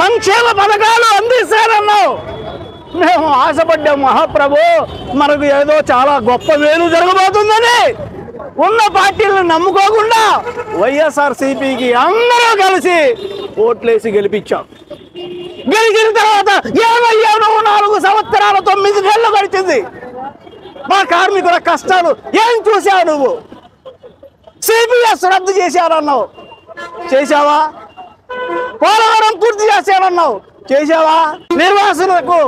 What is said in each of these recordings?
సంక్షేమ పథకాలు అందిస్తారన్నావు. మేము ఆశపడ్డాం మహాప్రభు మనకు ఏదో చాలా గొప్ప వేలు జరగబోతుందని. ఉన్న పార్టీలను నమ్ముకోకుండా వైఎస్ఆర్ సిపికి అందరూ కలిసి ఓట్లేసి గెలిపించాం. గెలిచిన తర్వాత ఇరవై నువ్వు నాలుగు సంవత్సరాల తొమ్మిది నెలలు గడిచింది. మా కార్మికుల కష్టాలు ఏం చూసావు నువ్వు? సిపిఎస్ రద్దు చేశారన్నావు. చేశావా? పోలవరం చేశానన్నావు చేసావా చేశావా? నిర్వాసులకు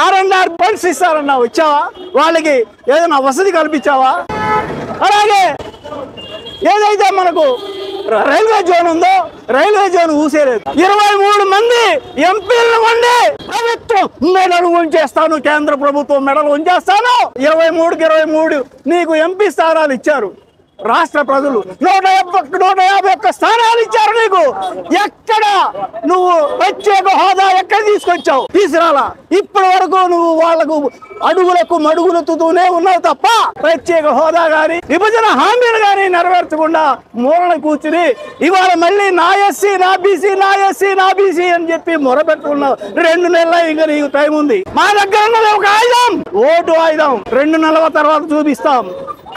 ఆర్ అండ్ ఆర్ ఫండ్స్ ఇస్తారన్నావు ఇచ్చావా? వాళ్ళకి ఏదైనా వసతి కల్పించావా? అలాగే ఏదైతే మనకు రైల్వే జోన్ ఉందో రైల్వే జోన్ ఊసేలేదు. ఇరవై మూడు మంది ఎంపీలను ఉండి ప్రభుత్వం మెడలు ఉంచేస్తాను కేంద్ర ప్రభుత్వం మెడలు ఉంచేస్తాను. ఇరవై మూడుకి ఇరవై మూడు నీకు ఎంపీ స్థానాలు ఇచ్చారు. రాష్ట్ర ప్రజలు నూట యాభై నూట యాభై ఒక్క స్థానాలు ఇచ్చారు నీకు. ఎక్కడ నువ్వు ప్రత్యేక హోదా ఎక్కడ తీసుకొచ్చావు? తీసుకురాలా ఇప్పటి వరకు నువ్వు వాళ్ళకు అడుగులకు మడుగులెత్తుతూనే ఉన్నావు తప్ప ప్రత్యేక హోదా గాని విభజన హామీలు గాని నెరవేర్చకుండా మూలన కూర్చుని ఇవాళ మళ్ళీ నా ఎస్సీ నా బీసీ నా ఎస్సీ నా బీసీ అని చెప్పి మొరపెట్టుకున్నావు. రెండు నెలల ఇంకా నీకు టైం ఉంది. మా దగ్గర ఉన్నది ఒక ఆయుధం. ఓటు ఆయుధం. రెండు నెలల తర్వాత చూపిస్తాం.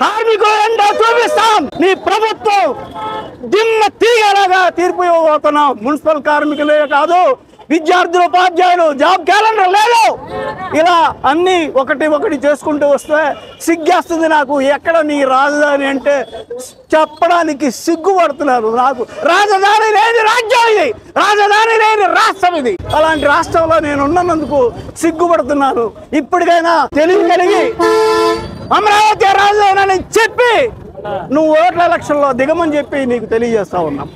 కార్మికుల ఎండ చూపిస్తాం. నీ ప్రభుత్వం దిమ్మ తీగలాగా తీర్పు ఇవ్వబోతున్నాం మున్సిపల్ కార్మికులే కాదు విద్యార్థులు ఉపాధ్యాయులు జాబ్ క్యాలెండర్ లేదు. ఇలా అన్ని ఒకటి ఒకటి చేసుకుంటూ వస్తే సిగ్గేస్తుంది నాకు. ఎక్కడ నీ రాజధాని అంటే చెప్పడానికి సిగ్గుపడుతున్నారు నాకు. రాజధాని లేని రాజ్యం ఇది. రాజధాని లేని రాష్ట్రం ఇది. అలాంటి రాష్ట్రంలో నేను ఉన్నందుకు సిగ్గుపడుతున్నాను. ఇప్పటికైనా తెలివి కలిగి అమరావతి రాజధాని అని చెప్పి నువ్వు ఓట్ల ఎలక్షన్లో దిగమని చెప్పి నీకు తెలియజేస్తా ఉన్నాం.